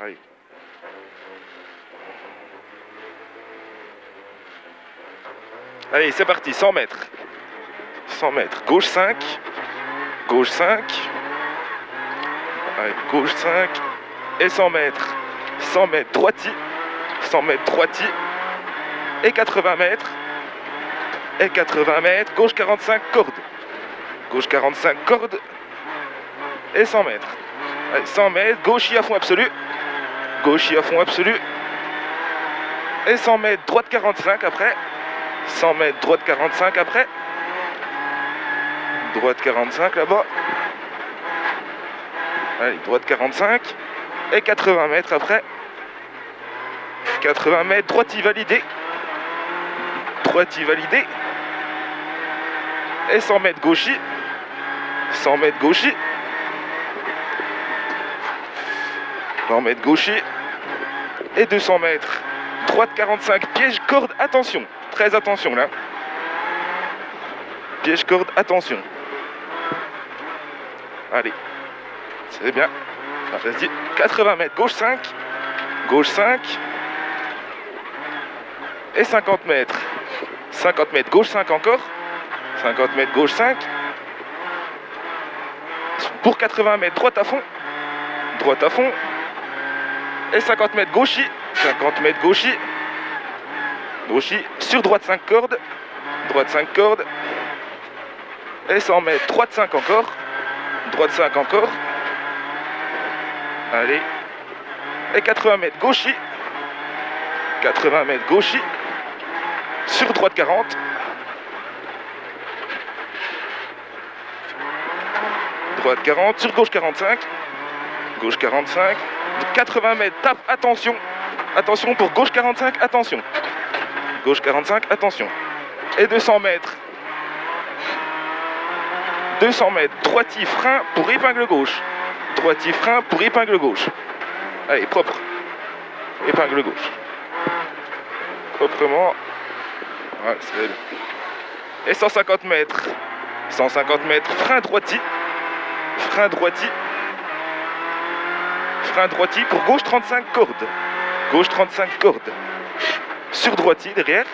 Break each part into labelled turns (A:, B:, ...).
A: Allez. Allez, c'est parti, 100 mètres. 100 mètres. Gauche 5. Gauche 5. Allez, gauche 5. Et 100 mètres. 100 mètres droiti. 100 mètres droiti. Et 80 mètres. Et 80 mètres. Gauche 45 corde. Gauche 45 corde. Et 100 mètres. Allez, 100 mètres. Gauche à fond absolu. Gauche à fond absolu. Et 100 mètres. Droite 45 après. 100 mètres, droite 45 après. Droite 45 là-bas. Allez, droite 45. Et 80 mètres après. 80 mètres, droite y validé. Droite y validé. Et 100 mètres gauchy. 100 mètres gauchy. 100 mètres gauchy. Et 200 mètres. Droite 45, piège, corde, attention. Très attention là. Piège corde, attention. Allez. C'est bien. Ah, vas-y. 80 mètres, gauche 5. Gauche 5. Et 50 mètres. 50 mètres, gauche 5 encore. 50 mètres, gauche 5. Pour 80 mètres, droite à fond. Droite à fond. Et 50 mètres, gauchy. 50 mètres, gauchy. Gauchy sur droite 5 cordes. Droite 5 cordes. Et 100 mètres. Droite 5 encore. Droite 5 encore. Allez. Et 80 mètres gauchy. 80 mètres gauchy. Sur droite 40. Droite 40. Sur gauche 45. Gauche 45. 80 mètres. Tape. Attention. Attention pour gauche 45. Attention. Gauche 45, attention. Et 200 mètres. 200 mètres. Droiti, frein pour épingle gauche. Droiti, frein pour épingle gauche. Allez, propre. Épingle gauche. Proprement. Voilà, c'est bien. Et 150 mètres. 150 mètres. Frein droiti. Frein Frein droiti pour gauche 35 cordes. Gauche 35 cordes sur droitier derrière.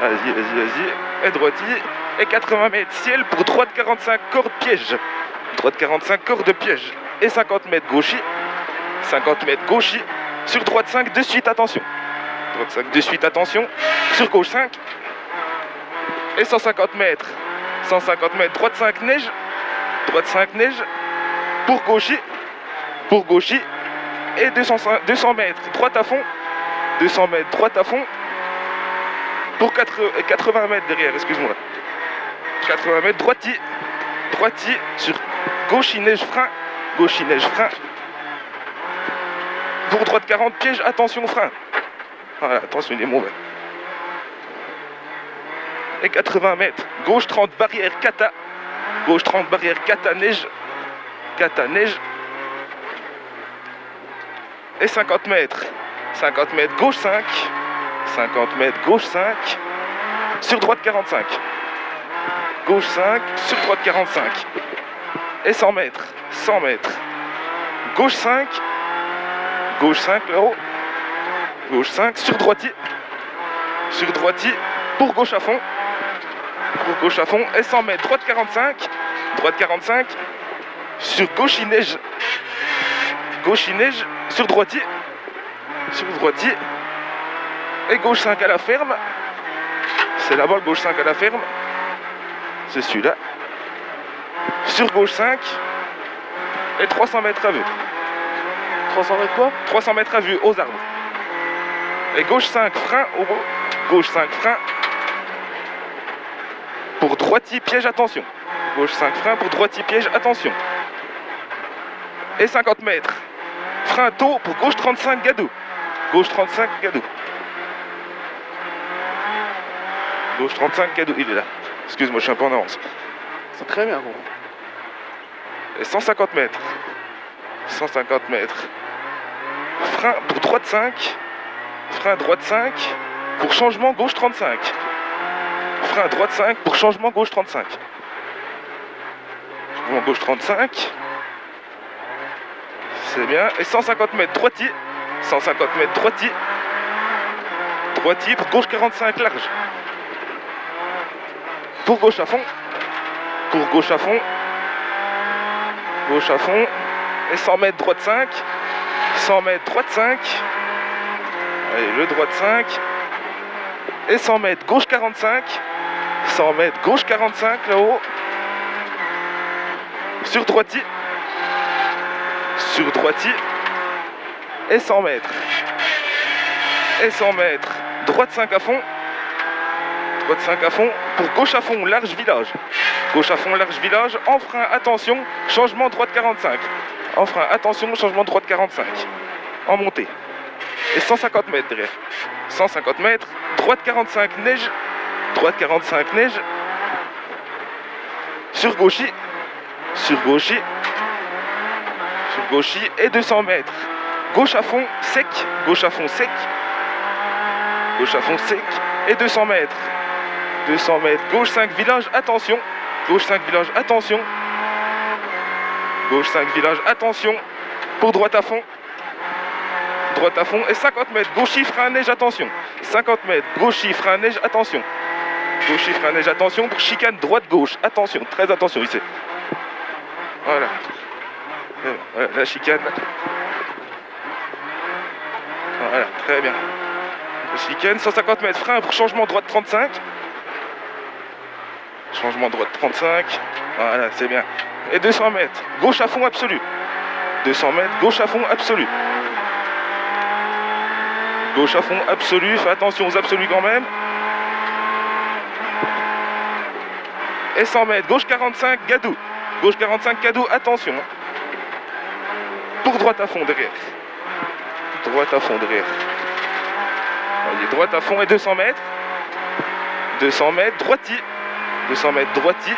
A: Vas-y, vas-y, vas-y. Et droitier. Et 80 mètres ciel pour droite 45 cordes piège. Droite 45 cordes piège. Et 50 mètres gauchy. 50 mètres gauchy. Sur droite 5 de suite, attention. Droite 5 de suite, attention. Sur gauche 5. Et 150 mètres. 150 mètres. Droite 5 neige. Droite 5 neige. Pour gauchy. Pour gauchy. Et 200, 200 mètres. Droite à fond. 200 mètres droite à fond pour 80 euh, mètres derrière, excuse-moi. 80 mètres droitier, droitier sur gauche neige frein, gauche neige frein. Pour droite 40 piège, attention frein. Voilà, attention, il est mauvais. Et 80 mètres, gauche 30 barrière kata, gauche 30 barrière kata neige, kata neige. Et 50 mètres, 50 mètres gauche 5. 50 mètres gauche 5. Sur droite 45. Gauche 5. Sur droite 45. Et 100 mètres. 100 mètres. Gauche 5. Gauche 5 là-haut. Gauche 5. Sur droitier. Sur droitier. Pour gauche à fond. Pour gauche à fond. Et 100 mètres. Droite 45. Droite 45. Sur gauche il neige. Gauche il neige. Sur droitier sur droitier. Et gauche 5 à la ferme. C'est là-bas le gauche 5 à la ferme. C'est celui-là. Sur gauche 5. Et 300 mètres à vue.
B: 300 mètres quoi?
A: 300 mètres à vue aux arbres. Et gauche 5 frein au bout. Gauche 5 frein. Pour droitier piège, attention. Gauche 5 frein pour droitier piège, attention. Et 50 mètres. Frein tôt pour gauche 35 gadou. Gauche 35, Gadou. Gauche 35, Gadou. Il est là. Excuse-moi, je suis un peu en avance.
B: C'est très bien, gros.
A: Et 150 mètres. 150 mètres. Frein pour droite 5. Frein droite 5. Pour changement gauche 35. Frein droite 5 pour changement gauche 35. Changement gauche 35. C'est bien. Et 150 mètres droitier. 150 mètres droitier. Droitier pour gauche 45 large. Pour gauche à fond. Pour gauche à fond. Gauche à fond. Et 100 mètres droite 5. 100 mètres droite 5. Allez, le droite 5. Et 100 mètres gauche 45. 100 mètres gauche 45 là-haut. Sur droitier. Et 100 mètres. Et 100 mètres. Droite 5 à fond. Droite 5 à fond. Pour gauche à fond, large village. Gauche à fond, large village. En frein, attention. Changement droite 45. En frein, attention. Changement droite 45. En montée. Et 150 mètres derrière. 150 mètres. Droite 45, neige. Droite 45, neige. Sur gauchis. Sur gauchis. Sur gauchis. Et 200 mètres. Gauche à fond, sec. Gauche à fond, sec. Gauche à fond, sec. Et 200 mètres. 200 mètres. Gauche 5, village, attention. Gauche 5, village, attention. Gauche 5, village, attention. Pour droite à fond. Droite à fond. Et 50 mètres. Gauche frein neige, attention. 50 mètres. Gauche frein neige, attention. Gauche frein neige, attention. Pour chicane droite-gauche. Attention, très attention ici. Voilà. Voilà, la chicane. Voilà, très bien. La chicane, 150 mètres. Frein pour changement droite 35. Changement droite 35. Voilà, c'est bien. Et 200 mètres. Gauche à fond absolu. 200 mètres. Gauche à fond absolu. Gauche à fond absolu. Fais attention aux absolus quand même. Et 100 mètres. Gauche 45. Gadou. Gauche 45. Gadou. Attention. Pour droite à fond derrière. Droite à fond derrière. Allez, droite à fond et 200 mètres. 200 mètres. Droitier. 200 mètres droitier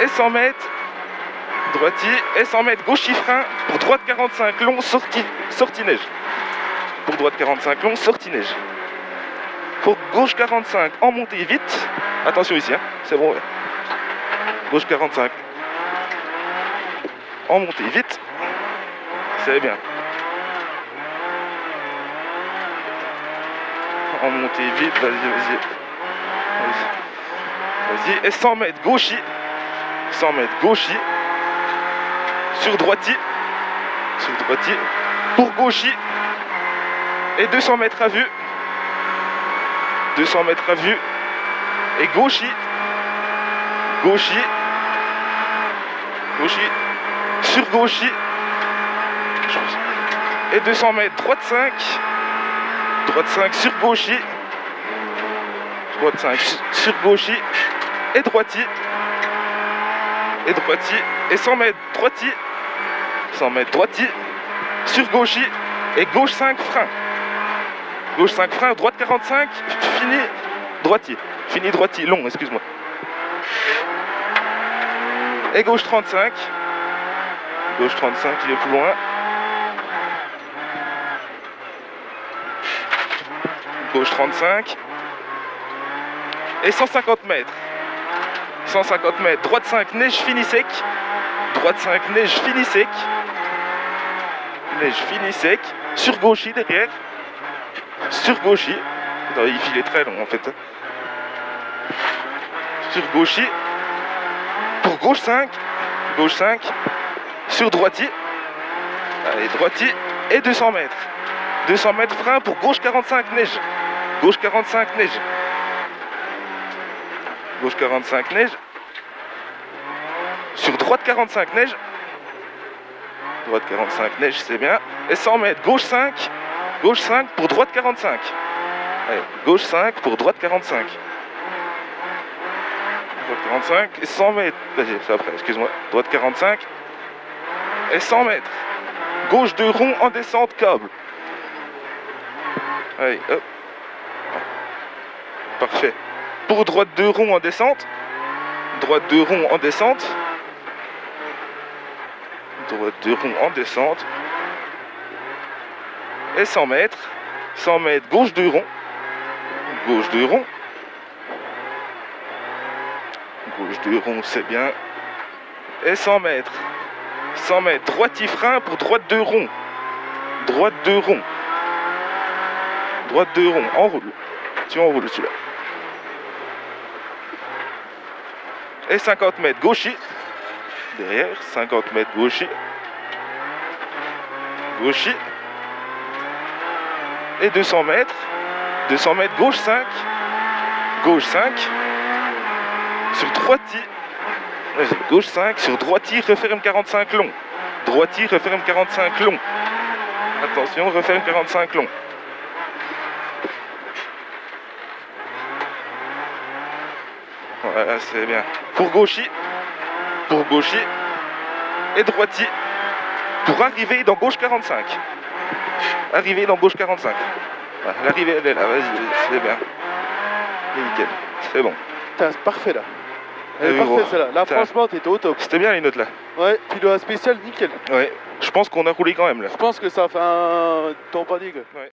A: et 100 mètres droitier et 100 mètres gauche frein pour droite 45 long sortie, sortie neige pour droite 45 long sortie neige pour gauche 45 en montée vite attention ici hein, c'est bon gauche 45 en montée vite c'est bien en montée vite vas-y vas-y vas-y Vas-y, et 100 mètres gauchis. 100 mètres gauchis. Sur droitier. Sur droitier. Pour gauchis. Et 200 mètres à vue. 200 mètres à vue. Et gauchis. Gauchis. Gauchis. Sur gauchis. Et 200 mètres. Droite 5. Droite 5 sur gauchis. Droite 5 sur gauchis et droitier. Et droitier. Et 100 mètres droitier. 100 mètres droitier. Sur gauchis. Et gauche 5 frein. Gauche 5 frein. Droite 45. Fini droitier. Fini droitier. Long, excuse-moi. Et gauche 35. Gauche 35, il est plus loin. Gauche 35. Et 150 mètres. 150 mètres. Droite 5, neige fini sec. Droite 5, neige fini sec. Neige fini sec. Sur gauchis derrière. Sur. Attends, il file très long en fait. Sur gauchis. Pour gauche 5. Gauche 5. Sur droitier. Allez, droitier. Et 200 mètres. 200 mètres frein pour gauche 45 neige. Gauche 45 neige. Gauche 45 neige. Sur droite 45 neige. Droite 45 neige, c'est bien. Et 100 mètres. Gauche 5. Gauche 5 pour droite 45. Allez, gauche 5 pour droite 45. Droite 45 et 100 mètres. Vas-y, c'est après, excuse-moi. Droite 45 et 100 mètres. Gauche 2 rond en descente câble. Allez, hop. Parfait. Pour droite 2 rond en descente. Droite 2 rond en descente. Droite 2 rond en descente. Et 100 mètres. 100 mètres, gauche 2 rond. Gauche 2 rond. Gauche 2 rond, c'est bien. Et 100 mètres. 100 mètres, droitier frein pour droite de rond. Droite de rond. Droite de rond, enroule. Tu enroules celui-là. Et 50 mètres, gaucher. Derrière, 50 mètres, gaucher. Gaucher. Et 200 mètres. 200 mètres, gauche 5. Gauche 5. Sur droitier. Vas-y, Gauche 5. Sur droitier, referme 45 long. Droitier, referme 45 long. Attention, referme 45 long. Voilà, c'est bien. Pour gaucher. Pour gaucher. Et droitier. Pour arriver dans gauche 45. Arriver dans gauche 45. Voilà, L'arrivée, elle est là. Vas-y, c'est bien. Nickel. C'est bon.
B: Putain, c'est parfait là. Elle est
A: oui,
B: parfaite celle-là. Là, franchement, t'étais au top.
A: C'était bien les notes là.
B: Ouais, pilote spécial, nickel.
A: Ouais. Je pense qu'on a roulé quand même là.
B: Je pense que ça a fait un temps panique.
A: Ouais.